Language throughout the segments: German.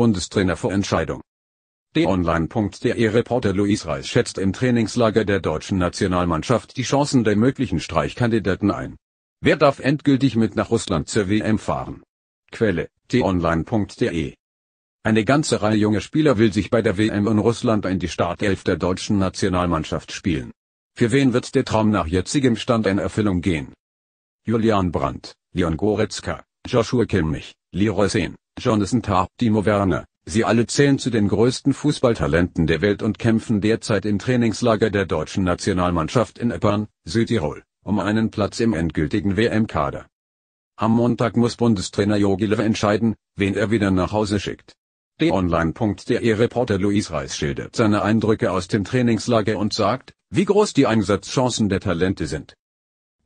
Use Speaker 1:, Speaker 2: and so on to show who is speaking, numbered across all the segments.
Speaker 1: Bundestrainer vor Entscheidung. D-Online.de Reporter Luis Reis schätzt im Trainingslager der deutschen Nationalmannschaft die Chancen der möglichen Streichkandidaten ein. Wer darf endgültig mit nach Russland zur WM fahren? Quelle, t-online.de Eine ganze Reihe junger Spieler will sich bei der WM in Russland in die Startelf der deutschen Nationalmannschaft spielen. Für wen wird der Traum nach jetzigem Stand in Erfüllung gehen? Julian Brandt, Leon Goretzka, Joshua Kimmich, Leroy Sen, Jonathan Tah, Timo Werner, sie alle zählen zu den größten Fußballtalenten der Welt und kämpfen derzeit im Trainingslager der deutschen Nationalmannschaft in Eppern, Südtirol, um einen Platz im endgültigen WM-Kader. Am Montag muss Bundestrainer Jogi Löw entscheiden, wen er wieder nach Hause schickt. D-Online.de Reporter Luis Reis schildert seine Eindrücke aus dem Trainingslager und sagt, wie groß die Einsatzchancen der Talente sind.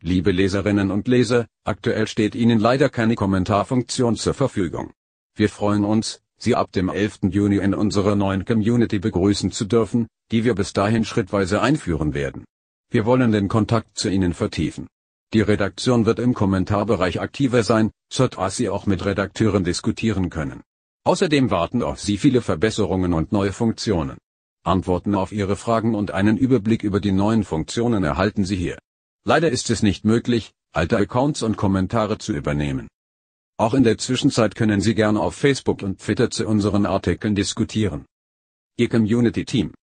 Speaker 1: Liebe Leserinnen und Leser, aktuell steht Ihnen leider keine Kommentarfunktion zur Verfügung. Wir freuen uns, Sie ab dem 11. Juni in unserer neuen Community begrüßen zu dürfen, die wir bis dahin schrittweise einführen werden. Wir wollen den Kontakt zu Ihnen vertiefen. Die Redaktion wird im Kommentarbereich aktiver sein, so dass Sie auch mit Redakteuren diskutieren können. Außerdem warten auf Sie viele Verbesserungen und neue Funktionen. Antworten auf Ihre Fragen und einen Überblick über die neuen Funktionen erhalten Sie hier. Leider ist es nicht möglich, alte Accounts und Kommentare zu übernehmen. Auch in der Zwischenzeit können Sie gerne auf Facebook und Twitter zu unseren Artikeln diskutieren. Ihr Community Team